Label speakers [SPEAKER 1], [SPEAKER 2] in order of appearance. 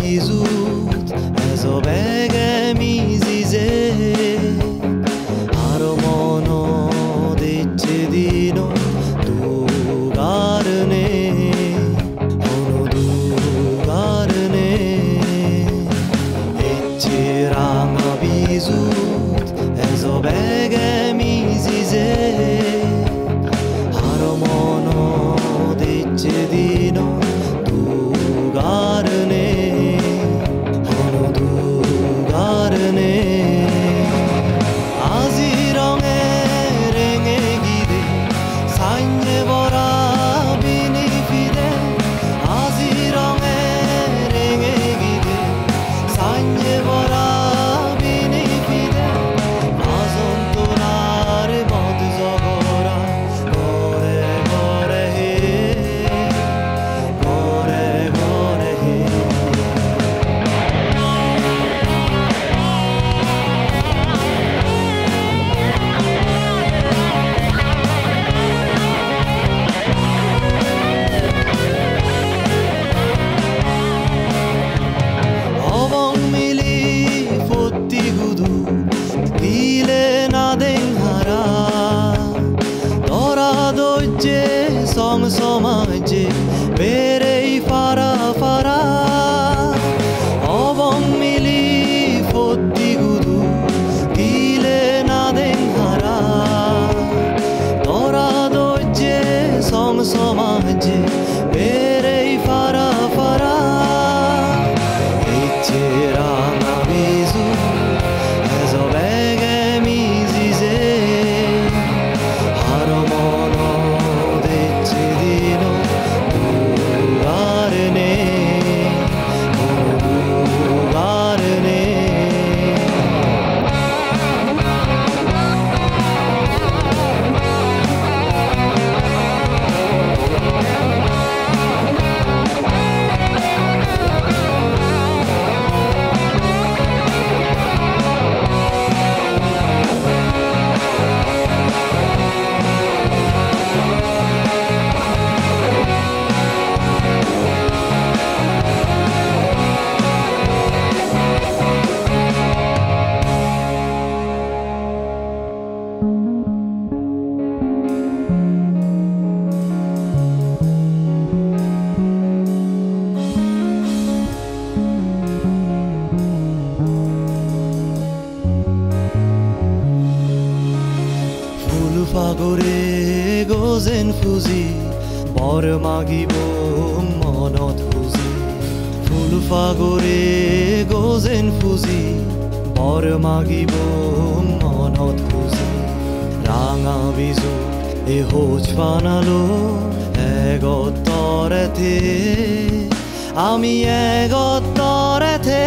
[SPEAKER 1] vízút, ez a bege mízize. যে song সমাজে বেরেই ফারা ফারা। অবং মিলি ফতি গুরু না দেন হারা। তোরা সং সমাজে ফাগৰে গজেন ফুজি বৰ মাগিব মনত খুজি। ফুল ফাগৰে গজেন ফুজি বৰ মাগিব মনত খুজি। ৰাঙা বিজু, এ হোজ বানালো এগতৰেথে আমি এগতৰেথে